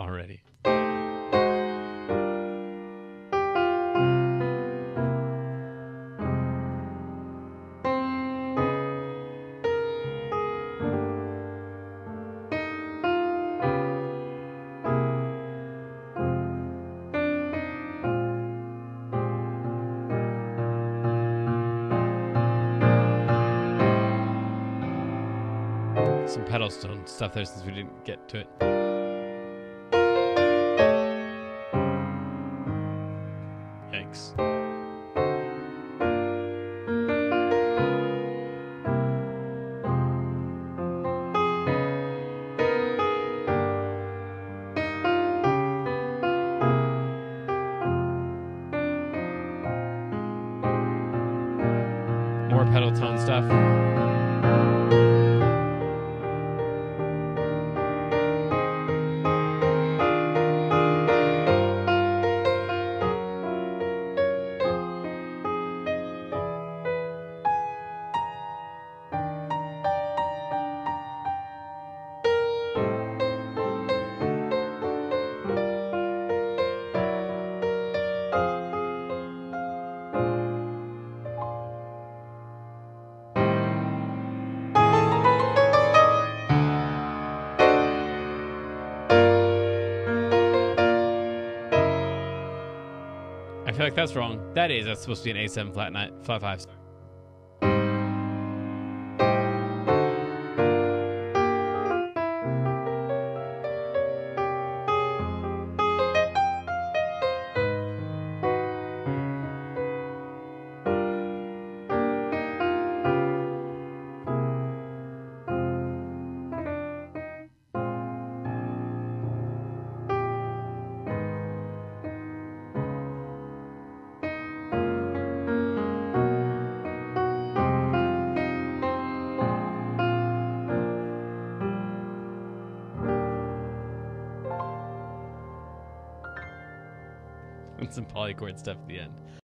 already. some pedal tone stuff there since we didn't get to it. More pedal tone stuff. I feel like that's wrong. That is. That's supposed to be an A7 flat nine, flat five. Some polychord stuff at the end.